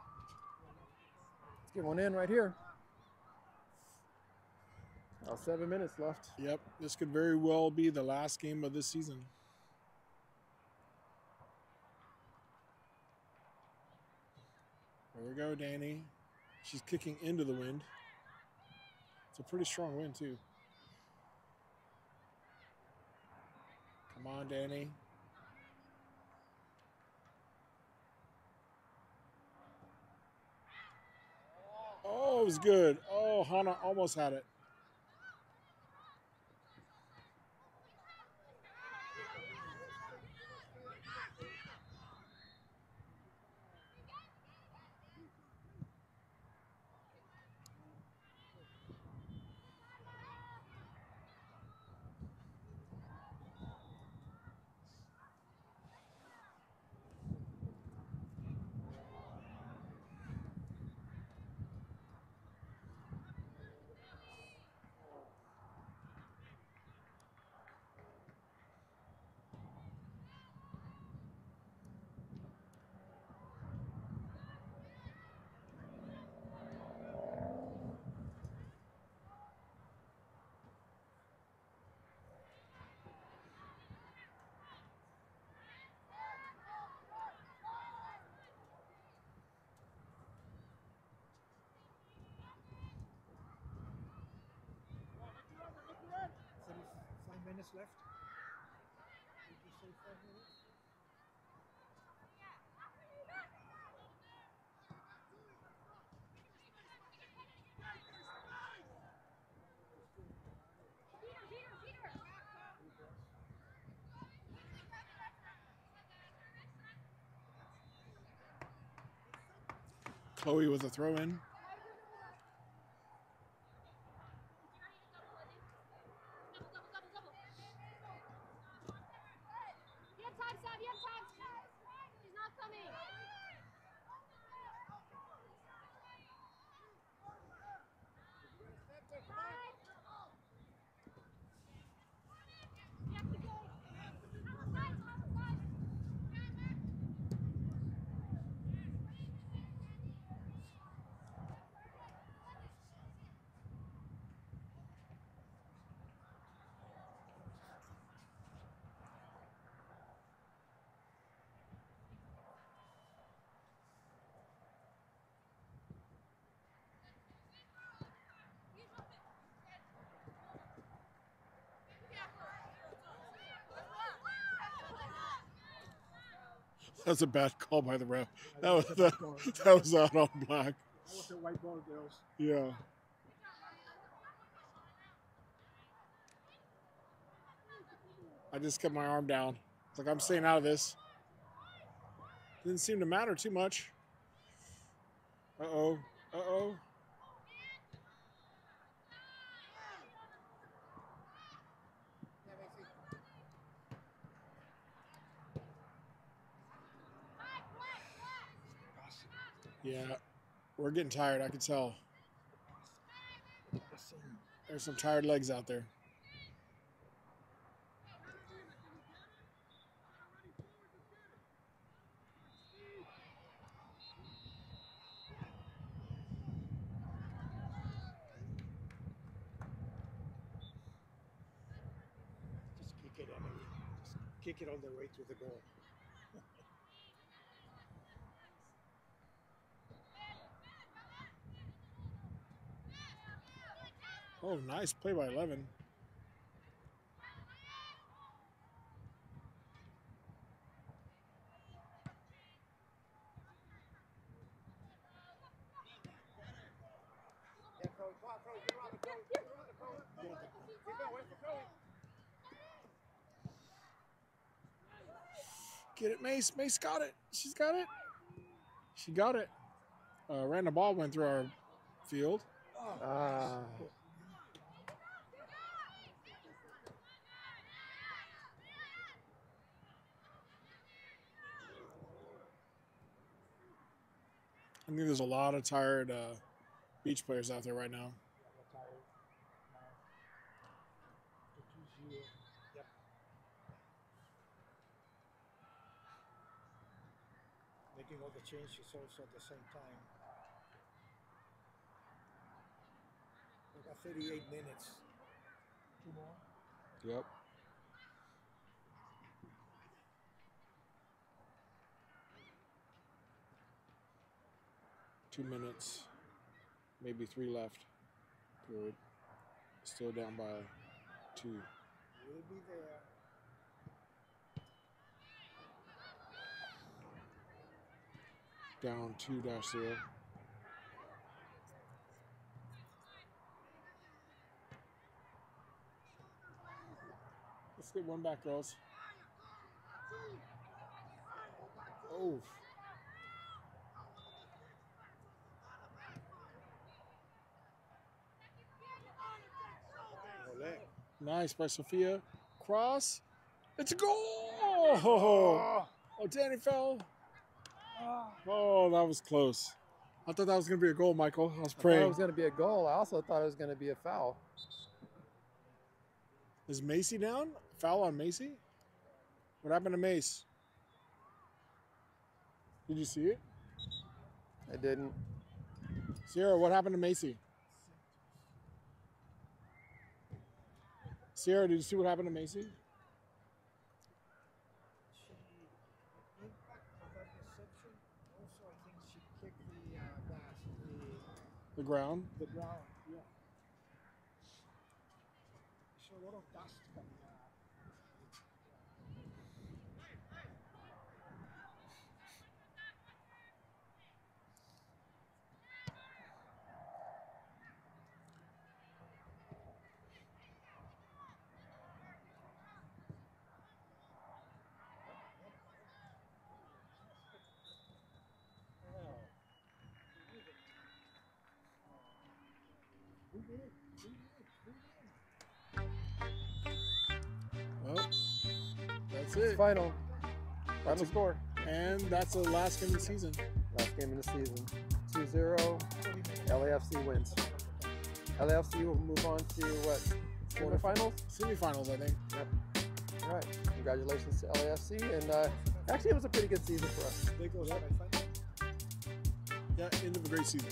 get one in right here. Now seven minutes left. Yep, this could very well be the last game of this season. There we go, Danny. She's kicking into the wind. It's a pretty strong wind, too. Come on, Danny. Oh, it was good. Oh, Hana almost had it. Left. Did you say five minutes? Chloe with a throw in. You have time, Sam. You have time. He's not coming. That's a bad call by the ref. That was that, that was out on black. That was a white ball, girls. Yeah. I just kept my arm down. It's like I'm staying out of this. Didn't seem to matter too much. Uh oh. Uh oh. Yeah, we're getting tired. I can tell. There's some tired legs out there. Just kick it, kick it on the way to the goal. Oh, nice play by 11. Yeah, Chloe. Come on, Chloe. Get the the it, Mace. Mace got it. She's got it. She got it. Uh, random ball went through our field. Ah. I think there's a lot of tired uh, beach players out there right now. Making all the changes also at the same time. We got 38 minutes. Two more. Yep. Two minutes, maybe three left. Period. Still down by two. We'll be there. Down two dash zero. Let's get one back, girls. Oh. Nice by Sophia. Cross. It's a goal! Oh, Danny fell. Oh, that was close. I thought that was going to be a goal, Michael. I was I thought it was going to be a goal. I also thought it was going to be a foul. Is Maci down? Foul on Maci? What happened to Mace? Did you see it? I didn't. Sierra, what happened to Maci? Sierra, did you see what happened to Maci? She, impact of that reception. Also, I think she kicked the uh, gas, the, The ground? the ground. That's It's it. final. Final score. And that's the last game of the season. Last game of the season. 2 0. LAFC wins. LAFC will move on to what? Quarterfinals? Semifinals, I think. All right. Congratulations to LAFC. And uh, actually, it was a pretty good season for us. They go semifinal. Yeah, end of a great season.